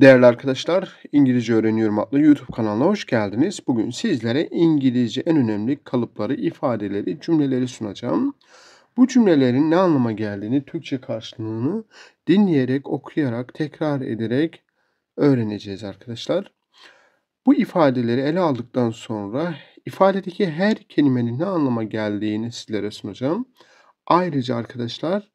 Değerli arkadaşlar, İngilizce Öğreniyorum adlı YouTube kanalına hoş geldiniz. Bugün sizlere İngilizce en önemli kalıpları, ifadeleri, cümleleri sunacağım. Bu cümlelerin ne anlama geldiğini, Türkçe karşılığını dinleyerek, okuyarak, tekrar ederek öğreneceğiz arkadaşlar. Bu ifadeleri ele aldıktan sonra ifadedeki her kelimenin ne anlama geldiğini sizlere sunacağım. Ayrıca arkadaşlar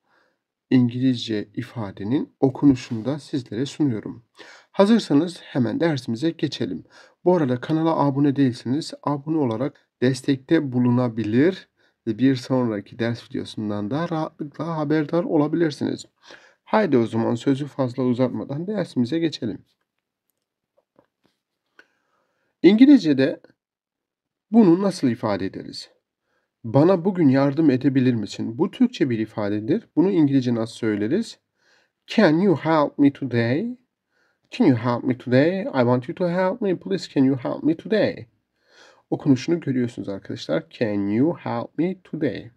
İngilizce ifadenin okunuşunu da sizlere sunuyorum. Hazırsanız hemen dersimize geçelim. Bu arada kanala abone değilseniz abone olarak destekte bulunabilir ve bir sonraki ders videosundan da rahatlıkla haberdar olabilirsiniz. Haydi o zaman sözü fazla uzatmadan dersimize geçelim. İngilizce'de bunu nasıl ifade ederiz? Bana bugün yardım edebilir misin? Bu Türkçe bir ifadedir. Bunu İngilizce nasıl söyleriz? Can you help me today? Can you help me today? I want you to help me. Please can you help me today? Okunuşunu görüyorsunuz arkadaşlar. Can you help me today?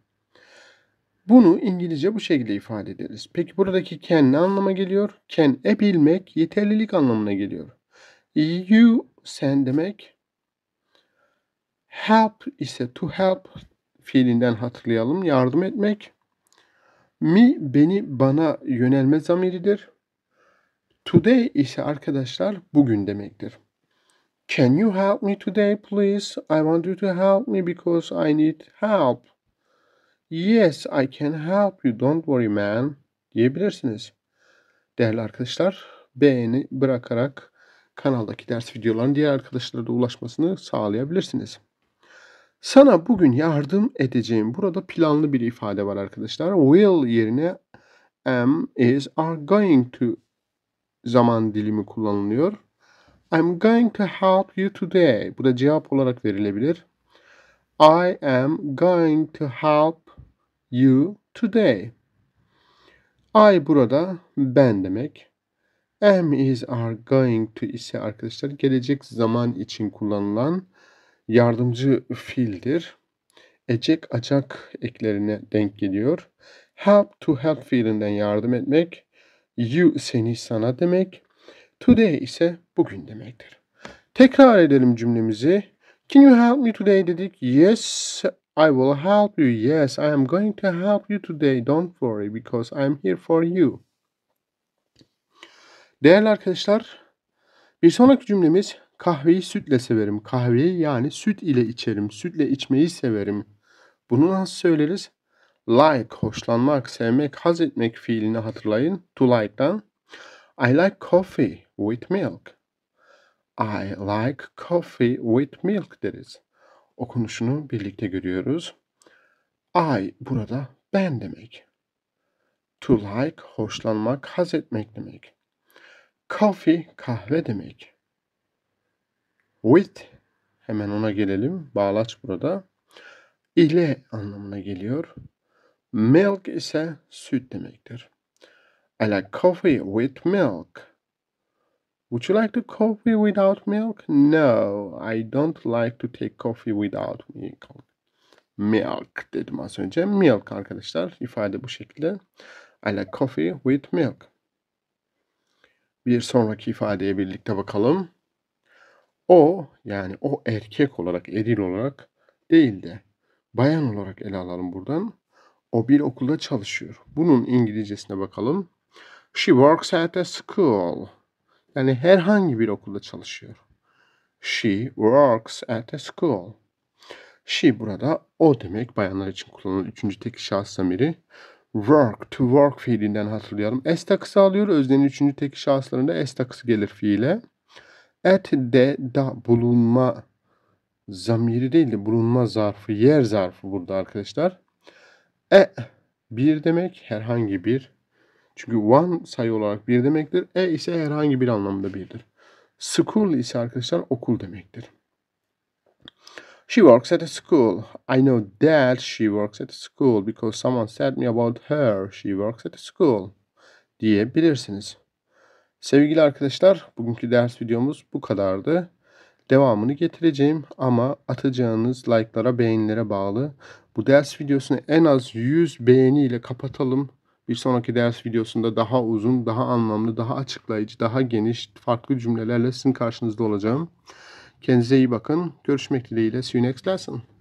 Bunu İngilizce bu şekilde ifade ederiz. Peki buradaki can ne anlama geliyor? Can e bilmek, yeterlilik anlamına geliyor. You sen demek. Help ise to help fiilinden hatırlayalım. Yardım etmek. Mi beni bana yönelme zamiridir. Today ise arkadaşlar bugün demektir. Can you help me today please? I want you to help me because I need help. Yes, I can help you. Don't worry man diyebilirsiniz. Değerli arkadaşlar, beğeni bırakarak kanaldaki ders videolarının diğer arkadaşlara da ulaşmasını sağlayabilirsiniz. Sana bugün yardım edeceğim. Burada planlı bir ifade var arkadaşlar. Will yerine am, is, are going to zaman dilimi kullanılıyor. I'm going to help you today. Bu da cevap olarak verilebilir. I am going to help you today. I burada ben demek. Am is are going to ise arkadaşlar gelecek zaman için kullanılan yardımcı fiildir. Ecek acak eklerine denk geliyor. Help to help fiilinden yardım etmek. You seni sana demek. Today ise bugün demektir. Tekrar edelim cümlemizi. Can you help me today dedik. Yes, I will help you. Yes, I am going to help you today. Don't worry because I am here for you. Değerli arkadaşlar, bir sonraki cümlemiz Kahveyi sütle severim. Kahveyi yani süt ile içerim. Sütle içmeyi severim. Bunu nasıl söyleriz? Like, hoşlanmak, sevmek, haz etmek fiilini hatırlayın. To like'dan. I like coffee with milk. I like coffee with milk deriz. Okunuşunu birlikte görüyoruz. I burada ben demek. To like, hoşlanmak, haz etmek demek. Coffee, kahve demek. With hemen ona gelelim. Bağlaç burada. İle anlamına geliyor. Milk ise süt demektir. I like coffee with milk. Would you like to coffee without milk? No, I don't like to take coffee without milk. Milk dedim az önce. Milk arkadaşlar. ifade bu şekilde. I like coffee with milk. Bir sonraki ifadeye birlikte bakalım. O yani o erkek olarak, eril olarak değil de bayan olarak ele alalım buradan. O bir okulda çalışıyor. Bunun İngilizcesine bakalım. She works at a school. Yani herhangi bir okulda çalışıyor. She works at a school. She burada o demek bayanlar için kullanılan üçüncü tek şahıs zamiri. Work, to work fiilinden hatırlayalım. S takısı alıyor. Öznenin üçüncü tek şahıslarında S takısı gelir fiile. Et de da bulunma zamiri değil de bulunma zarfı, yer zarfı burada arkadaşlar. E bir demek herhangi bir. Çünkü one sayı olarak bir demektir. E ise herhangi bir anlamda birdir. School ise arkadaşlar okul demektir. She works at a school. I know that she works at a school because someone said me about her. She works at a school diyebilirsiniz. Sevgili arkadaşlar, bugünkü ders videomuz bu kadardı. Devamını getireceğim ama atacağınız like'lara, beğenilere bağlı. Bu ders videosunu en az 100 beğeni ile kapatalım. Bir sonraki ders videosunda daha uzun, daha anlamlı, daha açıklayıcı, daha geniş, farklı cümlelerle sizin karşınızda olacağım. Kendinize iyi bakın. Görüşmek dileğiyle. See you next lesson.